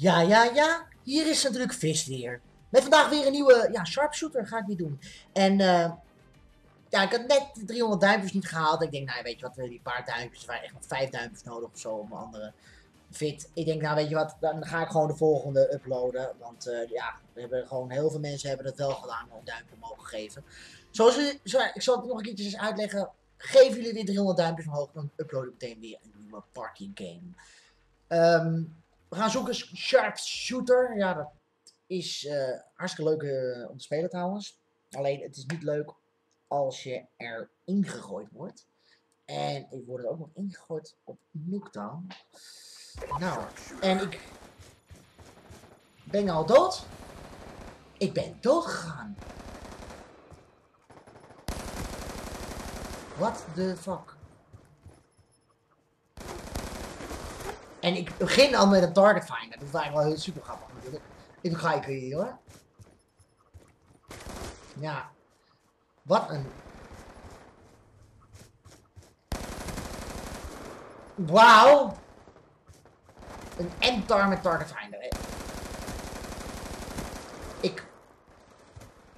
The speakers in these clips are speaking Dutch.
Ja, ja, ja. Hier is natuurlijk Vis weer. Met vandaag weer een nieuwe ja, sharpshooter ga ik niet doen. En eh ja, ik had net de 300 duimpjes niet gehaald. Ik denk, nou weet je wat, eh, die paar duimpjes, er waren echt nog 5 duimpjes nodig of zo om andere fit. Ik denk, nou weet je wat, dan ga ik gewoon de volgende uploaden. Want eh, ja, we hebben gewoon heel veel mensen hebben het wel gedaan, een duimpje omhoog gegeven. Zoals jullie, zo, ik zal het nog een keertje eens uitleggen. Geven jullie weer 300 duimpjes omhoog, dan upload ik meteen weer een nieuwe party game. Ehm, we gaan zoeken Sharpshooter. Ja, dat is eh, hartstikke leuk eh, om te spelen trouwens. Alleen het is niet leuk als je er ingegooid wordt. En ik word er ook nog ingegooid op Nooktown. Nou, en ik ben al dood. Ik ben dood gegaan. What the fuck? En ik begin al met een target finder. Dat is eigenlijk wel heel super grappig natuurlijk. Even kijken hier hoor. Ja. Wat een... Wauw. Een endtar met target finder. Ik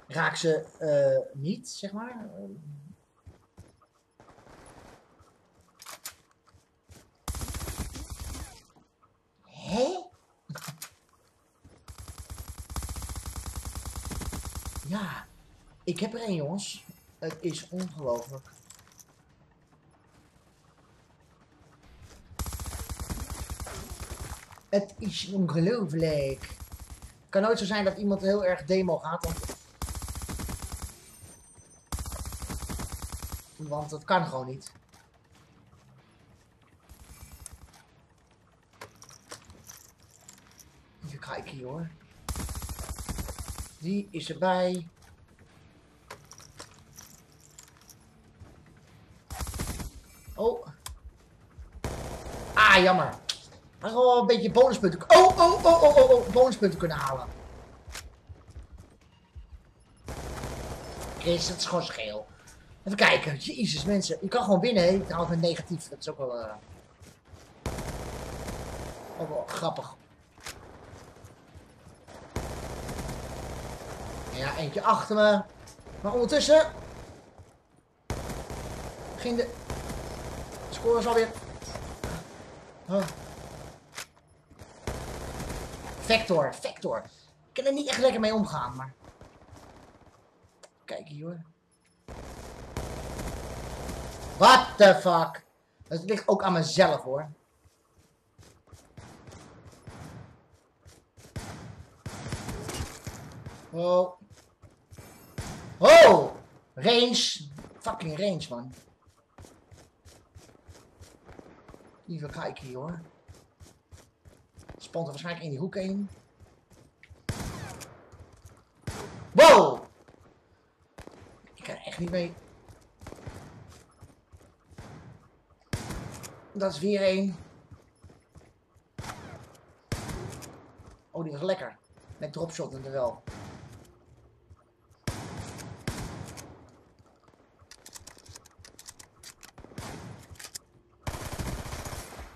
raak ze eh, niet, zeg maar. Ja, ik heb er een, jongens. Het is ongelooflijk. Het is ongelooflijk. Het kan nooit zo zijn dat iemand heel erg demo gaat. Want, want dat kan gewoon niet. Even kijken hier hoor. Die is erbij. Oh. Ah, jammer. Maar gewoon een beetje bonuspunten. Oh, oh, oh, oh, oh, oh. Bonuspunten kunnen halen. Chris, het is gewoon scheel. Even kijken. Jezus, mensen. Je kan gewoon winnen, hè. Trouwens met negatief. Dat is ook wel... eh, Ook wel grappig. Ja, eentje achter me. Maar ondertussen... Ging de... Score is alweer... Oh. Vector, Vector. Ik kan er niet echt lekker mee omgaan, maar... Kijk hier hoor. What the fuck? Dat ligt ook aan mezelf hoor. Oh. Oh! Range. Fucking range, man. Even kijken hier, hoor. Spant er waarschijnlijk in die hoek heen. Wow! Ik kan echt niet mee. Dat is weer één. Oh, die was lekker. Met dropshot en wel.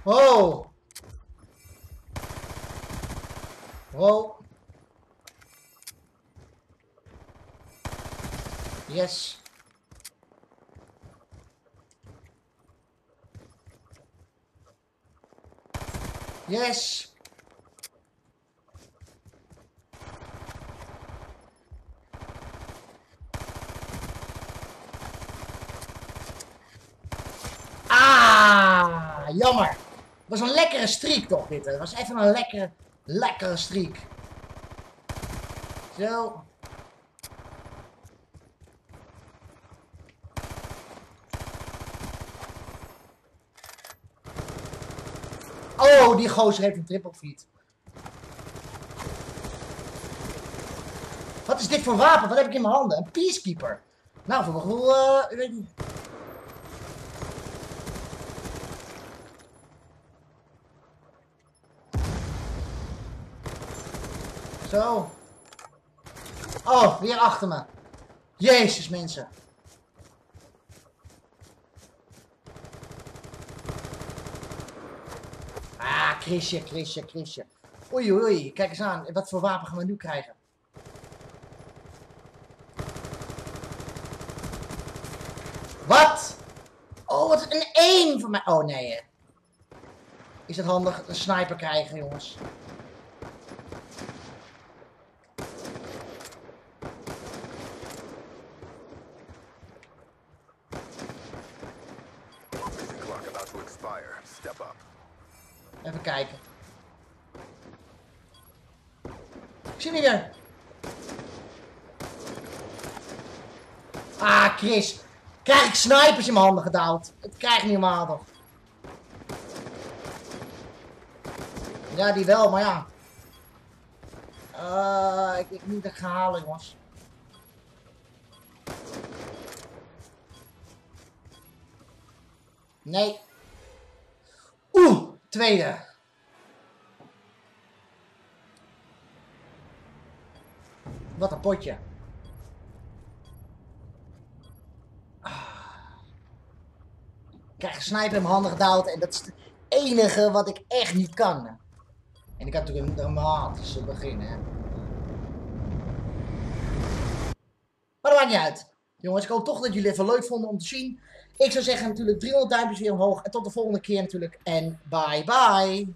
Wow. Wow. Yes. Yes. Ah, jammer. Was een lekkere streak toch dit. Het was even een lekkere, lekkere streak. Zo. Oh, die gozer heeft een triple feed. Wat is dit voor wapen? Wat heb ik in mijn handen? Een peacekeeper. Nou, voor mijn gevoel, eh, ik weet niet. Zo. Oh, weer achter me. Jezus, mensen. Ah, Chrisje, Chrisje, Chrisje. Oei, oei, kijk eens aan. Wat voor wapen gaan we nu krijgen? Wat? Oh, wat een 1 van mij. Oh, nee. Is het handig een sniper krijgen, jongens? Even kijken. Ik zie hem niet meer. Ah, Chris. Krijg ik snipers in mijn handen gedouwd? Het krijg ik niet normaal toch? Ja, die wel, maar ja. Eh, ik denk niet dat ik ga halen, jongens. Nee. Tweede. Wat een potje. Ah. Krijg sniper in mijn handen gedouwd en dat is het enige wat ik echt niet kan. En ik had natuurlijk een dramatische begin, hè. Maar dat maakt niet uit. Jongens, ik hoop toch dat jullie het wel leuk vonden om te zien. Ik zou zeggen natuurlijk 300 duimpjes weer omhoog. En tot de volgende keer natuurlijk. En bye bye.